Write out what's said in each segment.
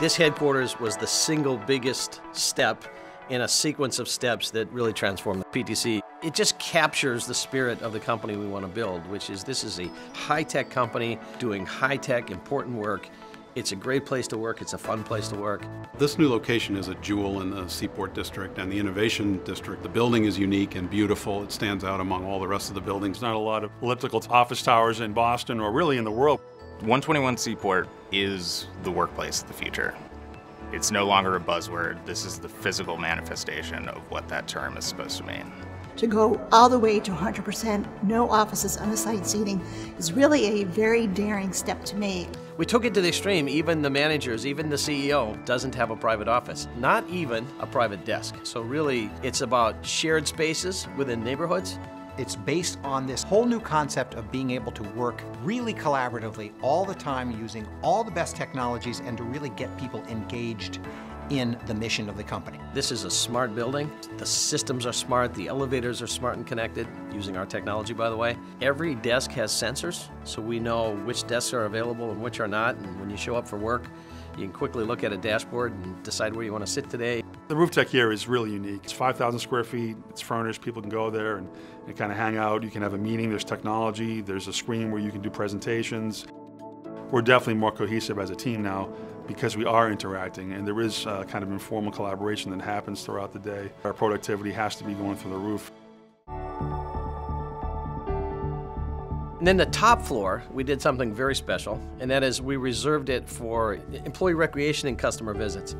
This headquarters was the single biggest step in a sequence of steps that really transformed the PTC. It just captures the spirit of the company we want to build, which is this is a high-tech company doing high-tech, important work. It's a great place to work. It's a fun place to work. This new location is a jewel in the Seaport District and the Innovation District. The building is unique and beautiful. It stands out among all the rest of the buildings. Not a lot of elliptical office towers in Boston or really in the world. 121 Seaport is the workplace of the future. It's no longer a buzzword. This is the physical manifestation of what that term is supposed to mean. To go all the way to 100% no offices on the site seating is really a very daring step to make. We took it to the extreme. Even the managers, even the CEO doesn't have a private office, not even a private desk. So really, it's about shared spaces within neighborhoods it's based on this whole new concept of being able to work really collaboratively all the time using all the best technologies and to really get people engaged in the mission of the company. This is a smart building. The systems are smart, the elevators are smart and connected, using our technology by the way. Every desk has sensors, so we know which desks are available and which are not, and when you show up for work, you can quickly look at a dashboard and decide where you want to sit today. The roof deck here is really unique. It's 5,000 square feet, it's furnished, people can go there and, and kind of hang out. You can have a meeting, there's technology, there's a screen where you can do presentations. We're definitely more cohesive as a team now because we are interacting and there is uh, kind of informal collaboration that happens throughout the day. Our productivity has to be going through the roof. And then the top floor, we did something very special, and that is we reserved it for employee recreation and customer visits.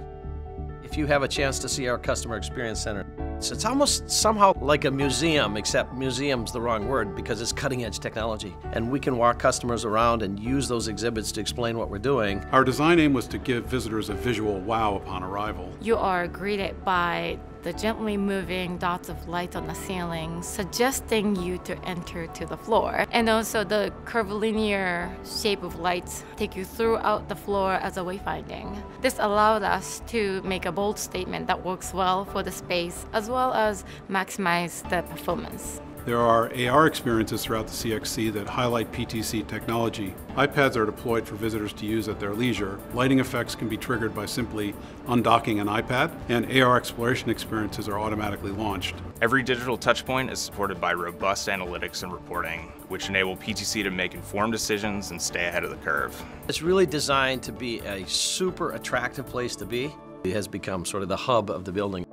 If you have a chance to see our Customer Experience Center, it's almost somehow like a museum, except museum's the wrong word because it's cutting edge technology. And we can walk customers around and use those exhibits to explain what we're doing. Our design aim was to give visitors a visual wow upon arrival. You are greeted by the gently moving dots of light on the ceiling, suggesting you to enter to the floor. And also the curvilinear shape of lights take you throughout the floor as a wayfinding. This allowed us to make a bold statement that works well for the space as well as maximize the performance. There are AR experiences throughout the CXC that highlight PTC technology. iPads are deployed for visitors to use at their leisure. Lighting effects can be triggered by simply undocking an iPad, and AR exploration experiences are automatically launched. Every digital touchpoint is supported by robust analytics and reporting, which enable PTC to make informed decisions and stay ahead of the curve. It's really designed to be a super attractive place to be. It has become sort of the hub of the building.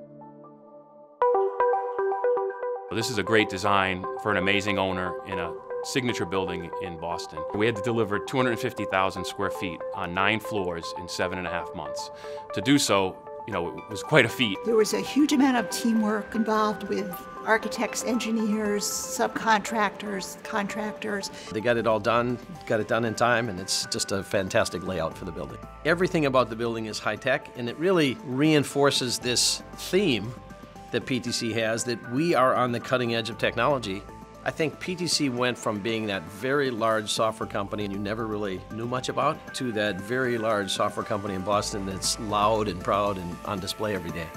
This is a great design for an amazing owner in a signature building in Boston. We had to deliver 250,000 square feet on nine floors in seven and a half months. To do so, you know, it was quite a feat. There was a huge amount of teamwork involved with architects, engineers, subcontractors, contractors. They got it all done, got it done in time, and it's just a fantastic layout for the building. Everything about the building is high tech, and it really reinforces this theme that PTC has that we are on the cutting edge of technology. I think PTC went from being that very large software company and you never really knew much about to that very large software company in Boston that's loud and proud and on display every day.